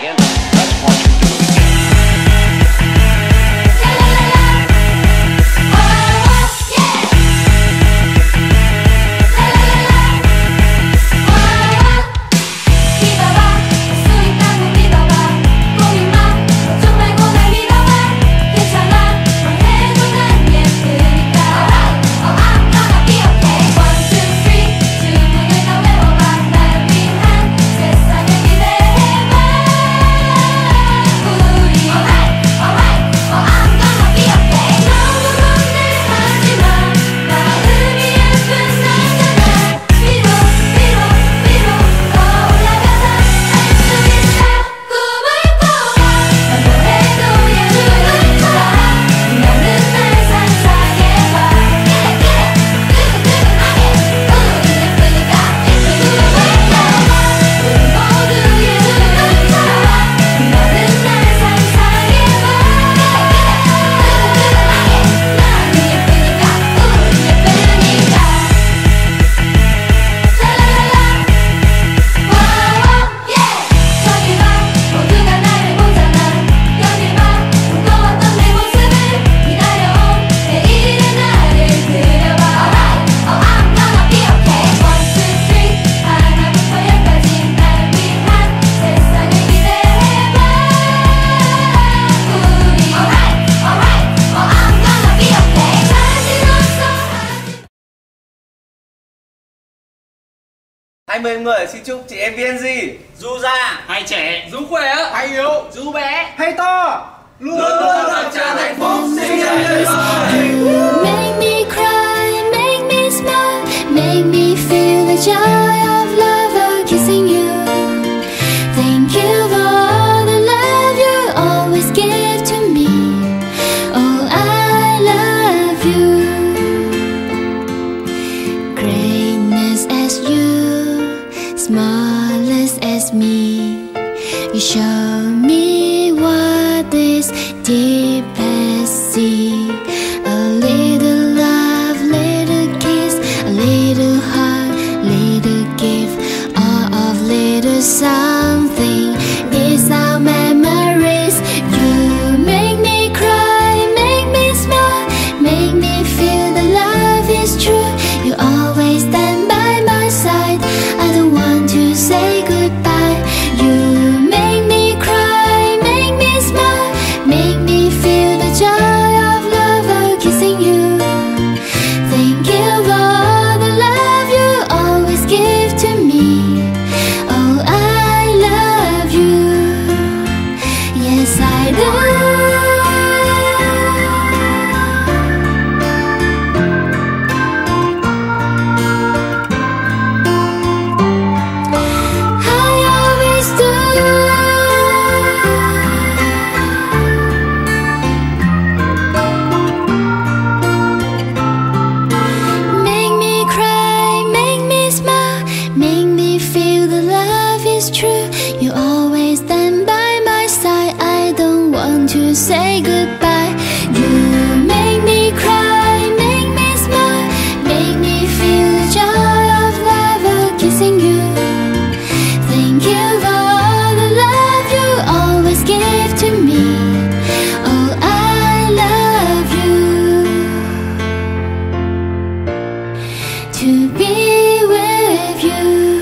That's what you do. 20 người xin chúc chị em viên gì Du già Hay trẻ. Du khỏe Hay yếu. Du bé. Hay to. Luôn luôn là cha thành phúc. Sinh nhật đời smallest as me. You show me what is deep. to be with you.